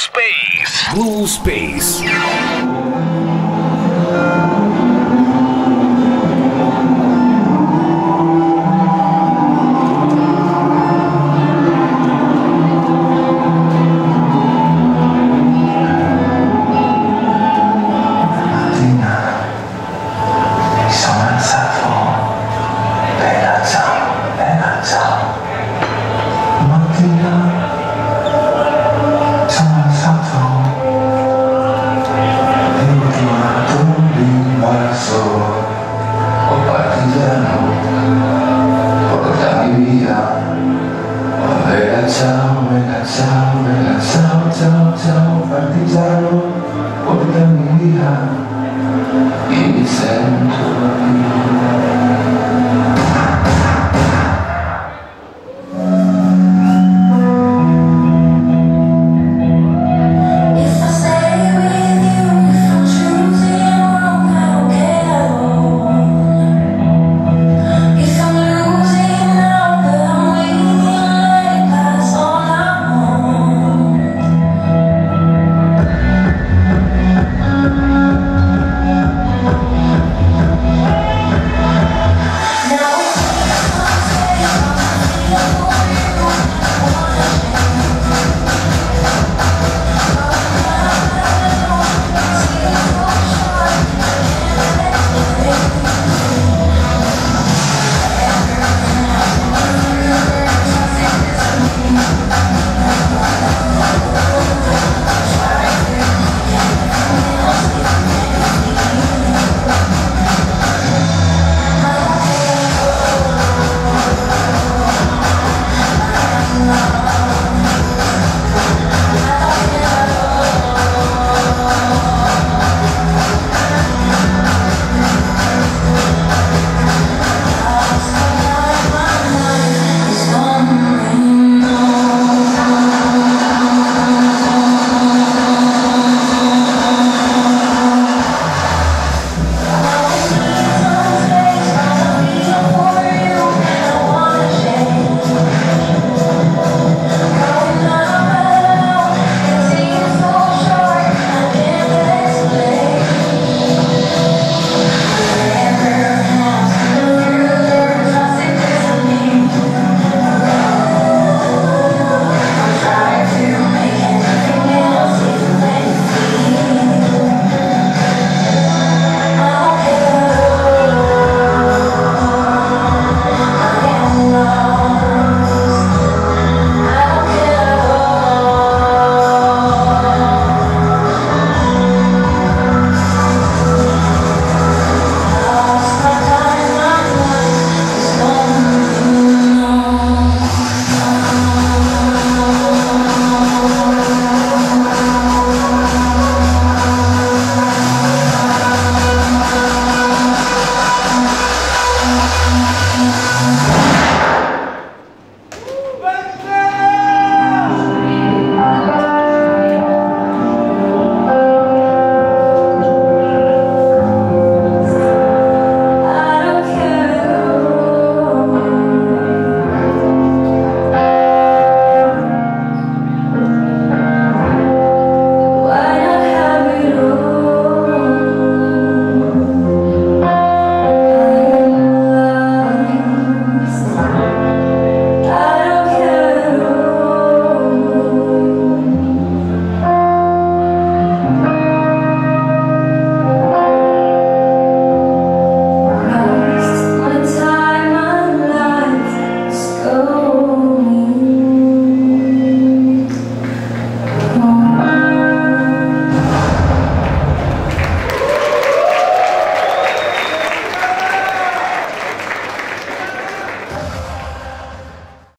Space. Blue Space. 합니다.